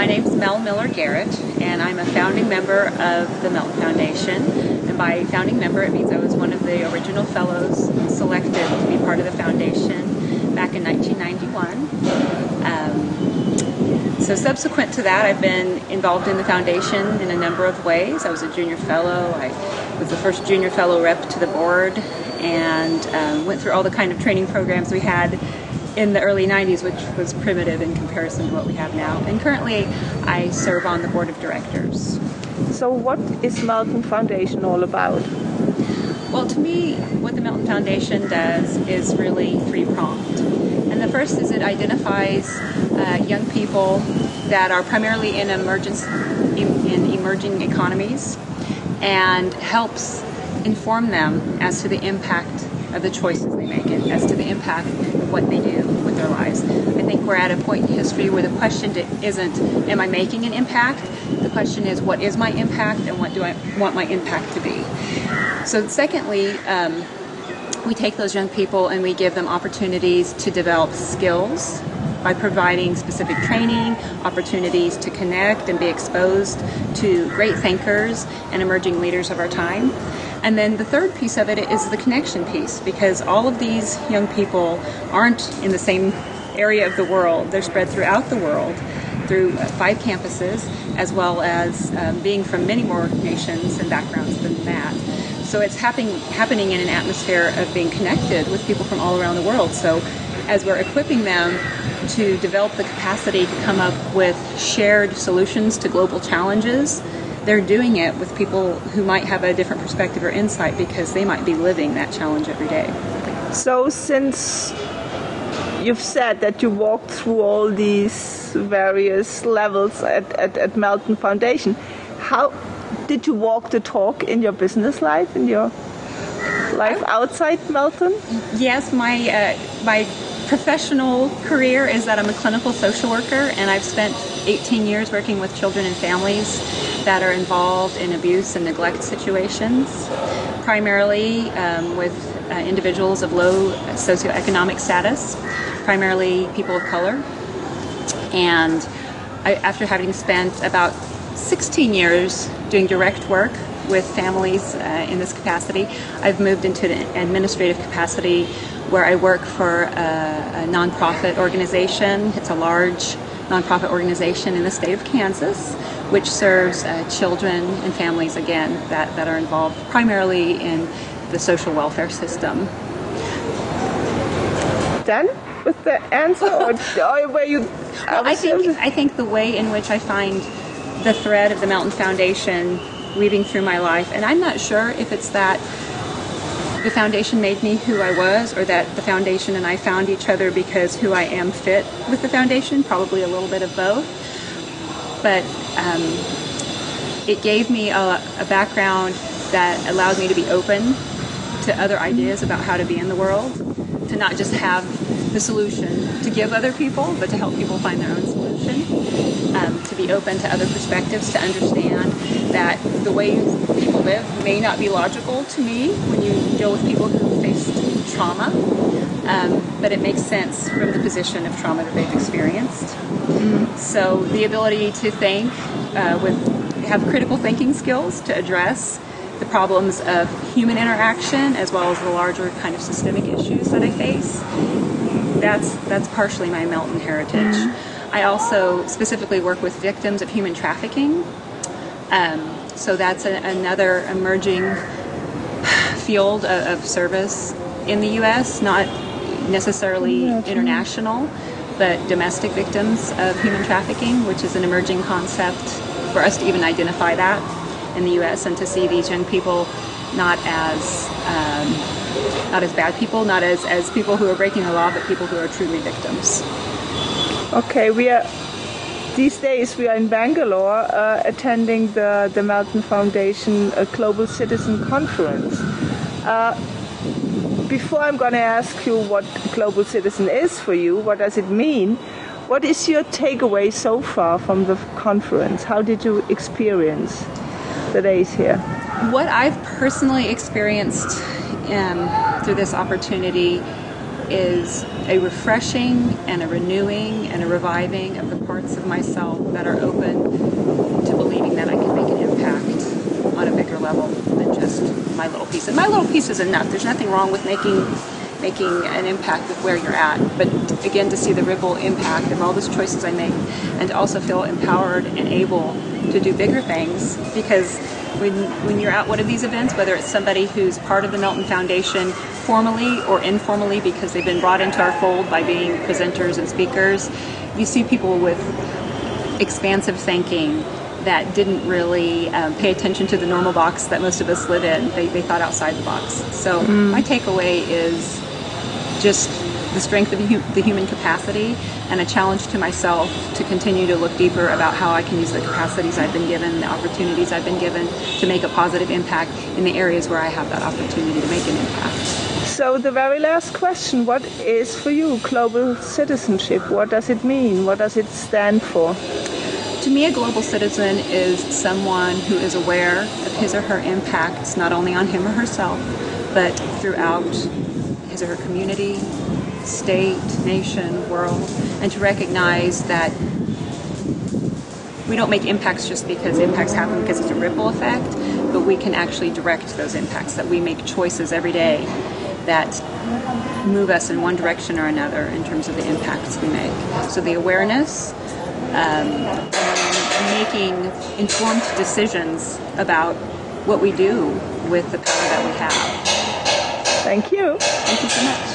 My name is Mel Miller Garrett, and I'm a founding member of the Melton Foundation. And by founding member, it means I was one of the original fellows selected to be part of the foundation back in 1991. Um, so, subsequent to that, I've been involved in the foundation in a number of ways. I was a junior fellow, I was the first junior fellow rep to the board, and um, went through all the kind of training programs we had in the early 90s, which was primitive in comparison to what we have now. And currently, I serve on the board of directors. So, what is Melton Foundation all about? Well, to me, what the Melton Foundation does is really three pronged. And the first is it identifies uh, young people that are primarily in, emergence, in emerging economies and helps inform them as to the impact of the choices they make and as to the impact what they do with their lives. I think we're at a point in history where the question isn't, am I making an impact? The question is, what is my impact and what do I want my impact to be? So, secondly, um, we take those young people and we give them opportunities to develop skills by providing specific training, opportunities to connect and be exposed to great thinkers and emerging leaders of our time. And then the third piece of it is the connection piece because all of these young people aren't in the same area of the world, they're spread throughout the world through five campuses, as well as um, being from many more nations and backgrounds than that. So it's happening happening in an atmosphere of being connected with people from all around the world. So as we're equipping them to develop the capacity to come up with shared solutions to global challenges, they're doing it with people who might have a different perspective or insight because they might be living that challenge every day. So, since you've said that you walked through all these various levels at, at, at Melton Foundation, how did you walk the talk in your business life, in your life outside Melton? Yes, my uh, my professional career is that I'm a clinical social worker, and I've spent 18 years working with children and families that are involved in abuse and neglect situations, primarily um, with uh, individuals of low socioeconomic status, primarily people of color. And I, after having spent about 16 years doing direct work with families uh, in this capacity, I've moved into an administrative capacity where I work for a, a nonprofit organization. It's a large nonprofit organization in the state of Kansas, which serves uh, children and families again that, that are involved primarily in the social welfare system. Done with the answer, or, or were you? Well, I think I think the way in which I find the thread of the Melton Foundation weaving through my life, and I'm not sure if it's that the foundation made me who I was, or that the foundation and I found each other because who I am fit with the foundation, probably a little bit of both. But um, it gave me a, a background that allowed me to be open to other ideas about how to be in the world, to not just have the solution to give other people, but to help people find their own solution, um, to be open to other perspectives, to understand that the way people live may not be logical to me when you deal with people who faced trauma, um, but it makes sense from the position of trauma that they've experienced. So the ability to think uh, with have critical thinking skills to address the problems of human interaction as well as the larger kind of systemic issues that I face. That's that's partially my Melton heritage. Mm-hmm. I also specifically work with victims of human trafficking. Um, so that's a, another emerging field of, of, service in the U.S., not necessarily international, but domestic victims of human trafficking, which is an emerging concept for us to even identify that in the U.S. and to see these young people not as um, not as bad people, not as, as people who are breaking the law, but people who are truly victims. Okay, we are these days we are in Bangalore uh, attending the, the Melton Foundation uh, Global Citizen Conference. Uh, before I'm going to ask you what Global Citizen is for you, what does it mean? What is your takeaway so far from the conference? How did you experience the days here? What I've personally experienced um, through this opportunity is a refreshing and a renewing and a reviving of the parts of myself that are open to believing that I can make an impact on a bigger level than just my little piece. And my little piece is enough. There's nothing wrong with making making an impact with where you're at. But again, to see the ripple impact of all those choices I make and to also feel empowered and able to do bigger things because when, when you're at one of these events, whether it's somebody who's part of the Melton Foundation formally or informally because they've been brought into our fold by being presenters and speakers, you see people with expansive thinking that didn't really um, pay attention to the normal box that most of us live in. They, they thought outside the box. So mm. my takeaway is just the strength of the human capacity and a challenge to myself to continue to look deeper about how I can use the capacities I've been given, the opportunities I've been given to make a positive impact in the areas where I have that opportunity to make an impact. So, the very last question what is for you global citizenship? What does it mean? What does it stand for? To me, a global citizen is someone who is aware of his or her impacts, not only on him or herself, but throughout his or her community, state, nation, world, and to recognize that we don't make impacts just because impacts happen because it's a ripple effect, but we can actually direct those impacts, that we make choices every day that move us in one direction or another in terms of the impacts we make. So the awareness, um, making informed decisions about what we do with the power that we have. Thank you. Thank you so much.